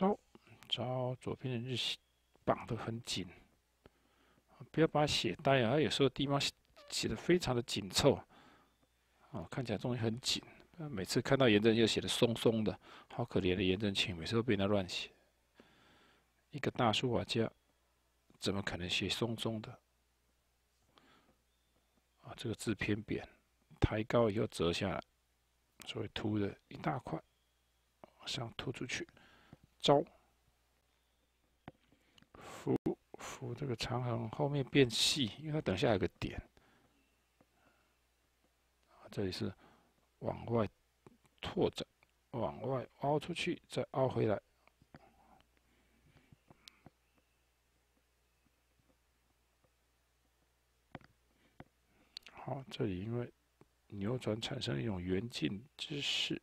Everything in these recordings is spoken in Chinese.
招招左边的日系绑得很紧，不要把它写呆啊！有时候地方写的非常的紧凑，啊，看起来东西很紧。每次看到颜真卿写的松松的，好可怜的颜真卿，每次都被他乱写。一个大书法家，怎么可能写松松的？啊，这个字偏扁，抬高以后折下来，所以凸的一大块，往上凸出去。招，扶扶这个长横后面变细，因为它等下有个点。这里是往外拓展，往外凹出去，再凹回来。好，这里因为扭转产生一种圆劲之势，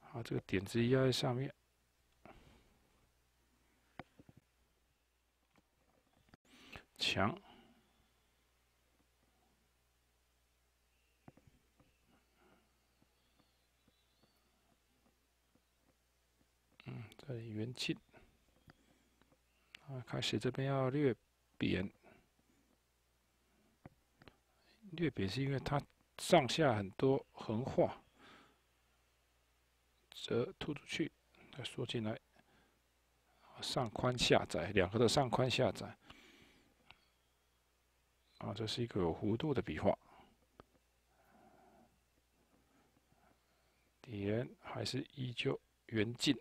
好，这个点子压在上面。强，嗯，这里圆劲，啊，开始这边要略扁，略扁是因为它上下很多横画，折突出去，再缩进来，上宽下窄，两个的上宽下窄。啊，这是一个有弧度的笔画，点还是依旧圆劲。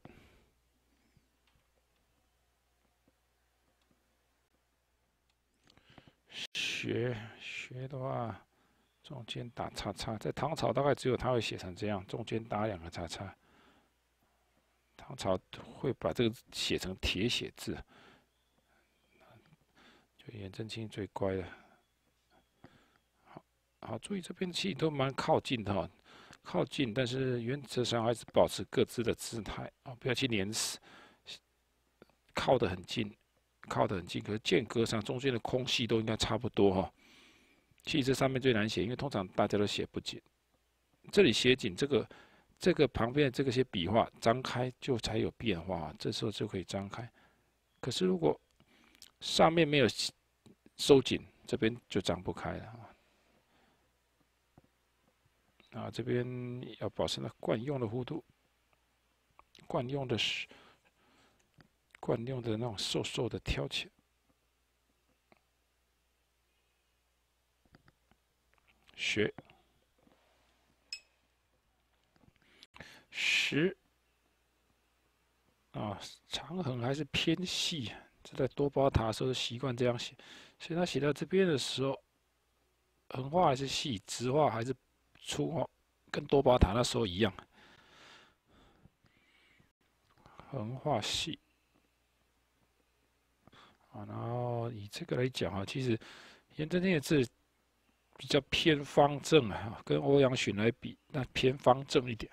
学学的话，中间打叉叉，在唐朝大概只有他会写成这样，中间打两个叉叉。唐朝会把这个写成铁写字，就颜真卿最乖了。好，注意这边气都蛮靠近的哈，靠近，但是原则上还是保持各自的姿态啊，不要去粘死。靠得很近，靠得很近，可是间隔上中间的空隙都应该差不多哈。其实这上面最难写，因为通常大家都写不紧。这里写紧，这个这个旁边这个些笔画张开就才有变化，这时候就可以张开。可是如果上面没有收紧，这边就张不开了。啊，这边要保持那惯用的弧度，惯用的是惯用的那种瘦瘦的挑起，学十啊，长横还是偏细，这在多宝塔时候习惯这样写，所以他写到这边的时候，横画还是细，直画还是。粗哦，跟多巴塔那时候一样，横画细啊。然后以这个来讲啊，其实颜真卿的字比较偏方正啊，跟欧阳询来比，那偏方正一点。